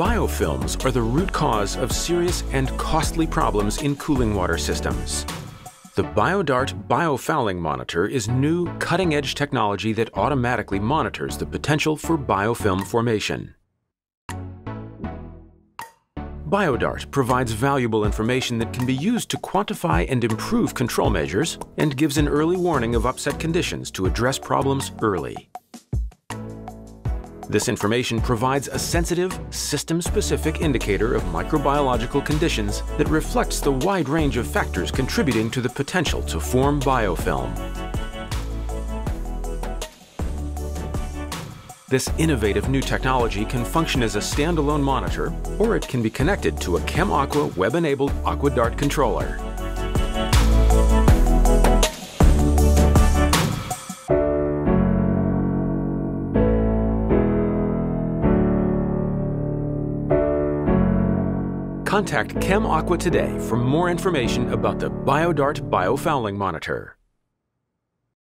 biofilms are the root cause of serious and costly problems in cooling water systems. The BioDart biofouling monitor is new, cutting-edge technology that automatically monitors the potential for biofilm formation. BioDart provides valuable information that can be used to quantify and improve control measures and gives an early warning of upset conditions to address problems early. This information provides a sensitive, system-specific indicator of microbiological conditions that reflects the wide range of factors contributing to the potential to form biofilm. This innovative new technology can function as a standalone monitor, or it can be connected to a ChemAqua web-enabled AquaDart controller. Contact ChemAqua today for more information about the BioDart biofouling monitor.